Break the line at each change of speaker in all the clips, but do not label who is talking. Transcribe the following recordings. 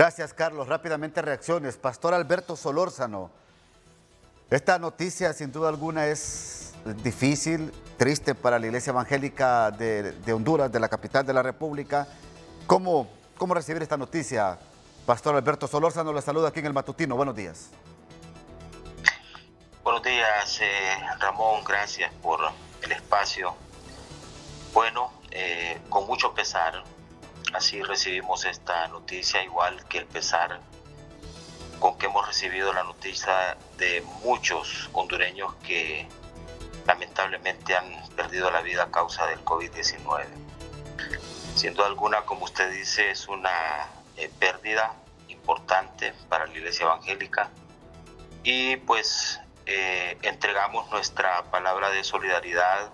Gracias, Carlos. Rápidamente reacciones. Pastor Alberto Solórzano, esta noticia sin duda alguna es difícil, triste para la Iglesia Evangélica de, Honduras, de la capital de la República. ¿Cómo, ¿Cómo recibir esta noticia? Pastor Alberto Solórzano le saluda aquí en el Matutino. Buenos días.
Buenos días, eh, Ramón. Gracias por el espacio. Bueno, eh, con mucho pesar, así recibimos esta noticia, igual que el pesar con que hemos recibido la noticia de muchos hondureños que lamentablemente han perdido la vida a causa del COVID-19. Siendo alguna, como usted dice, es una eh, pérdida importante para la Iglesia Evangélica y pues eh, entregamos nuestra palabra de solidaridad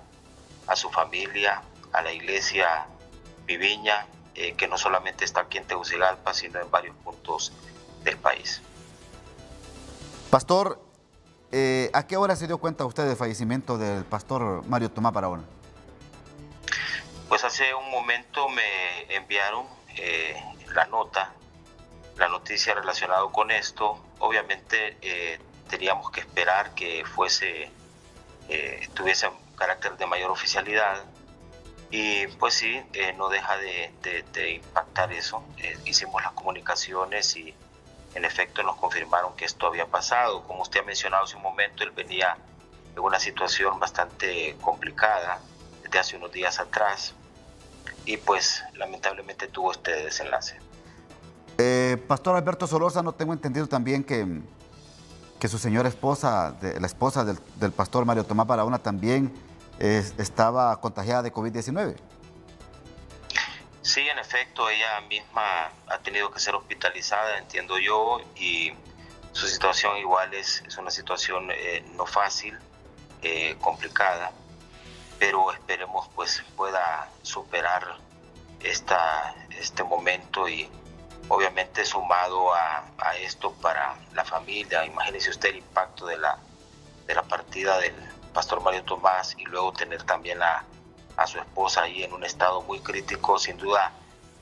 a su familia, a la Iglesia Viviña, eh, que no solamente está aquí en Tegucigalpa, sino en varios puntos del país.
Pastor, eh, ¿a qué hora se dio cuenta usted del fallecimiento del pastor Mario Tomás Barahona?
Pues hace un momento me enviaron eh, la nota, la noticia relacionada con esto. Obviamente eh, teníamos que esperar que fuese, tuviese un carácter de mayor oficialidad. Y pues sí, no deja de, de impactar eso. hicimos las comunicaciones y en efecto nos confirmaron que esto había pasado. Como usted ha mencionado hace un momento, él venía en una situación bastante complicada desde hace unos días atrás y pues lamentablemente tuvo este desenlace.
Eh, Pastor Alberto Solosa, no tengo entendido también que, que su señora esposa, de, la esposa del, pastor Mario Tomás Barahona también estaba contagiada de COVID-19.
Sí, en efecto, ella misma ha tenido que ser hospitalizada, entiendo yo, y su situación igual es, es una situación eh, no fácil, eh, complicada, pero esperemos pues pueda superar esta, este momento y obviamente sumado a, a, esto para la familia, imagínese usted el impacto de la, de la partida del pastor Mario Tomás y luego tener también la a su esposa ahí en un estado muy crítico, sin duda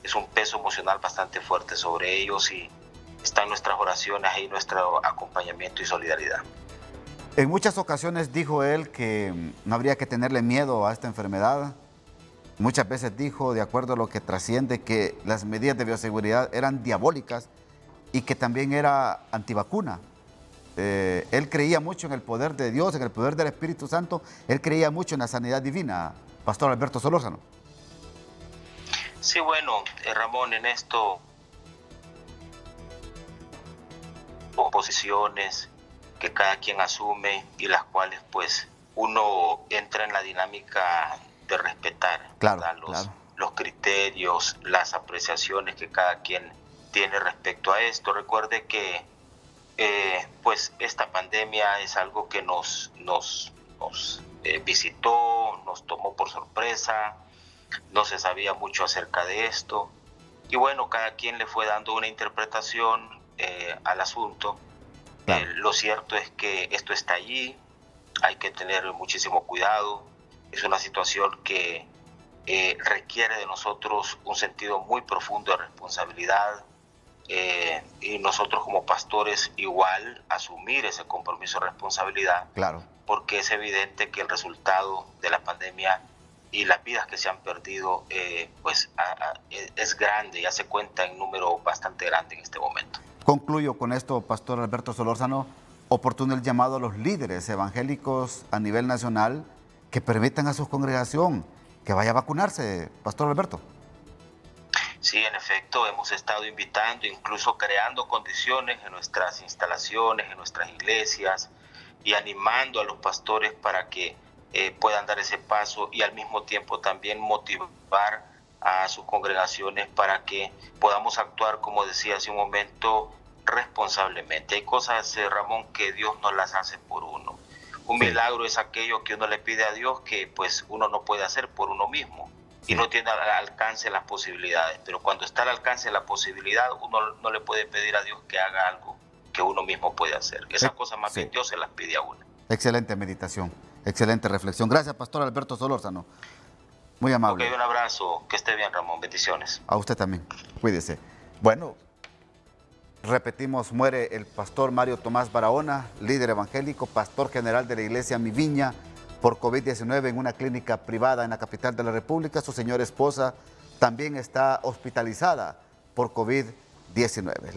es un peso emocional bastante fuerte sobre ellos y están nuestras oraciones y nuestro acompañamiento y solidaridad.
En muchas ocasiones dijo él que no habría que tenerle miedo a esta enfermedad. Muchas veces dijo, de acuerdo a lo que trasciende, que las medidas de bioseguridad eran diabólicas y que también era antivacuna. Eh, él creía mucho en el poder de Dios, en el poder del Espíritu Santo. Él creía mucho en la sanidad divina. Pastor Alberto Solórzano.
Sí, bueno, eh, Ramón, en esto posiciones que cada quien asume y las cuales pues uno entra en la dinámica de respetar los, los criterios, las apreciaciones que cada quien tiene respecto a esto. Recuerde que eh, pues esta pandemia es algo que nos, nos, nos eh, visitó, nos tomó por sorpresa, no se sabía mucho acerca de esto. Y bueno, cada quien le fue dando una interpretación eh, al asunto. Eh, lo cierto es que esto está allí, hay que tener muchísimo cuidado. Es una situación que requiere de nosotros un sentido muy profundo de responsabilidad. Y nosotros como pastores igual asumir ese compromiso de responsabilidad.
Claro
porque es evidente que el resultado de la pandemia y las vidas que se han perdido eh, pues es grande, ya se cuenta en número bastante grande en este momento.
Concluyo con esto, Pastor Alberto Solórzano, oportuno el llamado a los líderes evangélicos a nivel nacional que permitan a su congregación que vaya a vacunarse, Pastor Alberto.
Sí, en efecto, hemos estado invitando, incluso creando condiciones en nuestras instalaciones, en nuestras iglesias, y animando a los pastores para que eh, puedan dar ese paso y al mismo tiempo también motivar a sus congregaciones para que podamos actuar, como decía hace un momento, responsablemente. Hay cosas, eh, Ramón, que Dios no las hace por uno. Un milagro es aquello que uno le pide a Dios que pues uno no puede hacer por uno mismo y no tiene al alcance las posibilidades. Pero cuando está al alcance la posibilidad, uno no le puede pedir a Dios que haga algo que uno mismo puede hacer. Esas cosas más bien Dios se las pide a uno.
Excelente meditación, excelente reflexión. Gracias, Pastor Alberto Solórzano. Muy amable.
Ok, un abrazo. Que esté bien, Ramón. Bendiciones.
A usted también. Cuídese. Bueno, Repetimos, muere el pastor Mario Tomás Barahona, líder evangélico, pastor general de la iglesia Mi Viña, por COVID-19 en una clínica privada en la capital de la República. Su señora esposa también está hospitalizada por COVID-19.